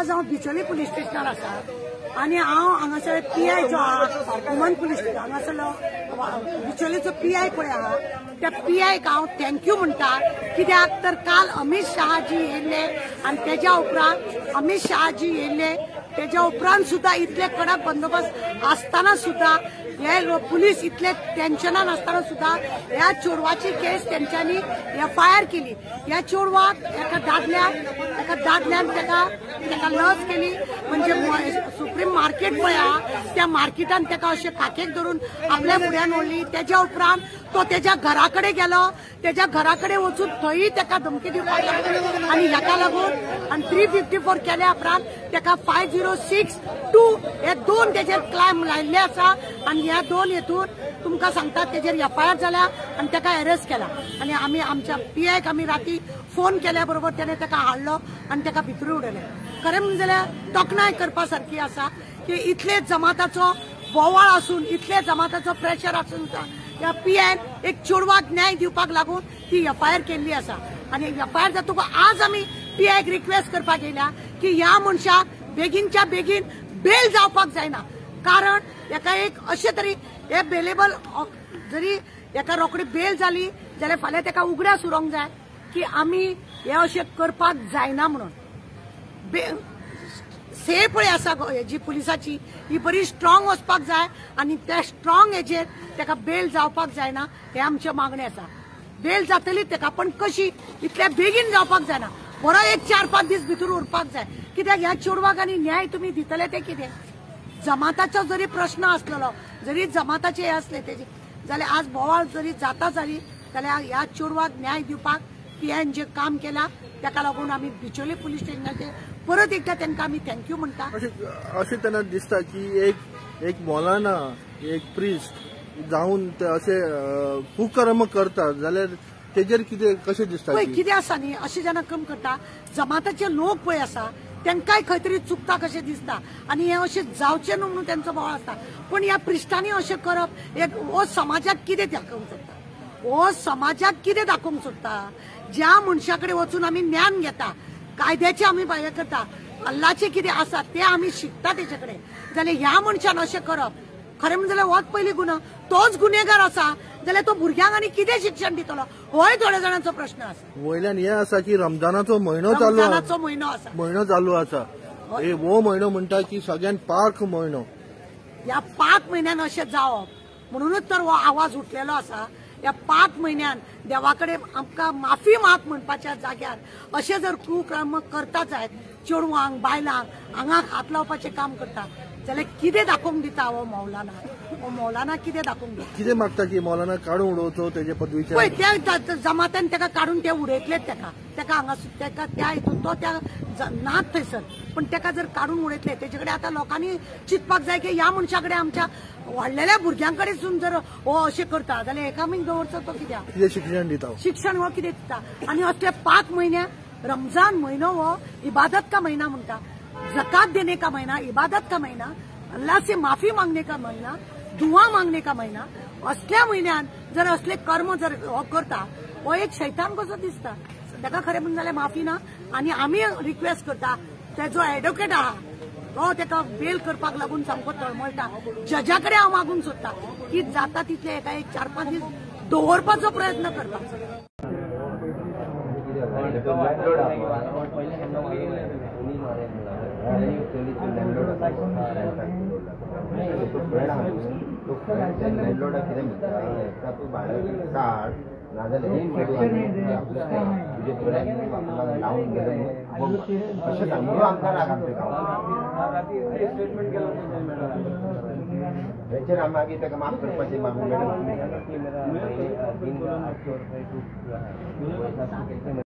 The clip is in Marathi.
आज हांव बिचोली पुलीस स्टेशनार आसा आनी हांव हांगासर पी आय जो आहा वुमन पुलीस स्टेशन हांगासरलो बिचोलीचो पी आय पळय आहा त्या पी आयक हांव थँक्यू म्हणटा कित्याक तर काल अमित शहाजी येयल्ले आनी तेज्या उपरांत अमित शहाजी येयल्ले तेज्या उपरांत सुद्धा इतले कडक बंदोबस्त आसतना सुद्धा हे पुलीस इतले टेन्शनान आसतना सुद्धा ह्या चेडवाची केस तेंच्यांनी एफ आय आर केली. ह्या चोडवाक एका दादल्याक एका दादल्यान तेका तेका लज केली. म्हणजे सुप्रीम मार्केट पळय त्या मार्केटान तेका अशें खाकेक धरून आपल्या फुड्यान ओडली. तेज्या उपरांत तो तेज्या घरा कडेन गेलो. तेज्या घरा कडेन वचून थंय तेका धमकी दिवपाक लागली. आनी हेका लागून आनी थ्री फिफ्टी फोर केल्या उपरांत तेका फाय झिरो सिक्स टू हे दोन तेजेर क्लायम लायिल्ले आसा आनी ह्या दोन हेतून तुमकां सांगतात तेजेर एफ आय आर जाल्या आनी तेका अरेस्ट केला. आनी आमी आमच्या पी आयक आमी राती फोन केल्या बरोबर त्याने ताका हाडलो आनी ताका भितर उडयलें खरें म्हणजे जाल्यार तोखणाय करपा सारकी आसा की इतले जमाताचो बोवाळ आसून इतले जमाताचो प्रेशर आसून सुद्दां पी आयन एक चेडवाक न्याय दिवपाक लागून ती एफ आय आर केल्ली आसा. आनी एफ आय आर जातूक आज आमी पी रिक्वेस्ट करपाक येयल्या की ह्या मनशाक बेगीनच्या बेगीन बेल जावपाक जायना. कारण हेका एक अशे तरी हे बेलेबल जरी हेका रोखडी बेल जाली जाल्यार फाल्यां तेका उगड्या सुरोंक जाय की आमी हे अशें करपाक जायना म्हणून. से पळय आसा गो- हेजी पुलिसाची. ही बरी स्ट्रॉंग वचपाक जाय आनी त्या स्ट्रॉंग हेजेर तेका बेल जावपाक जायना हे आमचे मागणे आसा. बेल जातली तेका पण कशी? इतल्या बेगीन जावपाक जायना. बरो एक चार पांच दीस भितर उरपाक जाय. कित्याक ह्या चेडवाक आनी न्याय तुमी दितले ते कितें? जमाताचो जरी प्रश्न आसलेलो जरी जमाताचे हे असले तेजे जाल्यार आज बोवाळ जरी जाता जाली जाल्यार ह्या चेडवाक न्याय दिवपाक पीआयन जे काम केला ताका लागून आमी बिचोली पुलीस स्टेशनाचे परत एकदा तांकां आमी थँक्यू म्हणटा अशें तेन्ना दिसता की एक एक मौलाना एक प्रिस्ट जावन ते अशे अ, कुकर्म करता जाल्यार तेजेर कितें कशें दिसता पळय की? कितें आसा न्ही अशें जेन्ना कम करता जमाताचे लोक पळय आसा तांकांय खंय तरी चुकता कशें दिसता? आनी हे अशें जावचें न्हू म्हणून तेंचो बोवाळ आसता पण ह्या प्रिश्टांनी अशें करप एक हो समाजाक कितें दाखोवंक हो समाजाक कितें दाखोवंक सोदता ज्या मनशा कडेन वचून आमी ज्ञान घेता कायद्याचे आमी हे करता अल्लाचे कितें आसा तें आमी शिकता तेचे कडेन जाल्यार ह्या मनशान अशें करप. खरें म्हणजे जाल्यार होच पयलीं गुन्हो तोच गुन्हेगार आसा जाल्यार तो भुरग्यांक आनी कितें शिक्षण दितलो? होय थोड्या जाणांचो प्रश्न आसा वयल्यान हें आसा की रमजानाचो म्हयनो चालू रमजानाचो म्हयनो आसा म्हयनो चालू आसा हे म्हयनो म्हणटा की सगळ्यान पार्क म्हयनो ह्या पांच म्हयन्यान अशें जावप. म्हणूनच तर हो आवाज उठलेलो आसा ह्या पांच म्हयन्यान देवा कडेन आमकां माफी माग म्हणपाच्या जाग्यार अशें जर कुक्रम करता जायत चेडवांक बायलांक आंगाक हात लावपाचें काम करता जाल्यार कितें दाखोवंक दिता हो मौलाना? मौलाना कितें दाखोवंक दिता कितें मागता की मौलाना काडून उडोवचो तेजे पळय पदवीचे त्या ज- ज- जमात्यान तेका काडून ते उडयतलेच तेका तेका हांगा तेका त्या हितून तो त्या नात थंयसर पण तेका जर काडून उडयतले तेचे कडेन आतां लोकांनी चिंतपाक जाय की ह्या मनशा कडेन आमच्या वाडलेल्या भुरग्यां कडेन जर हो अशें करता जाल्यार एका आमी दवरचो तो कित्याक कितें शिक्षण दिता शिक्षण हो कितें दिता आनी असले पांच म्हयने रमजान म्हयनो हो इबादत का महीना म्हणटा जकात देने का महीना? इबादत का महीना? अल्लाह से माफी मांगने का महीना? दुआ मांगने का महिना? असल्या म्हयन्यान जर असले कर्म जर हो करता हो एक शैतान कसो दिसता? ताका खरें म्हणून जाल्यार माफी ना? आनी आमी रिक्वेस्ट करता तेजो एडवोकेट आहा. तो तेका बेल करपाक लागून सामको तळमळटा जजा कडेन हांव मागूंक सोदता की जाता तितले एका एक चार पांच दीस दवरपाचो प्रयत्न करपाचो लँडलॉर्ड कितें म्हणटा एकदा तूं भाडे काड नाजाल्यार एक खेळू आमी आपल्या तुजे फुड्यान आपल्याक लावून गेले न्हू अशें सांगून आमकां राग हेचेर आमी मागीर ताका माफ करपाचें मागूं मॅडम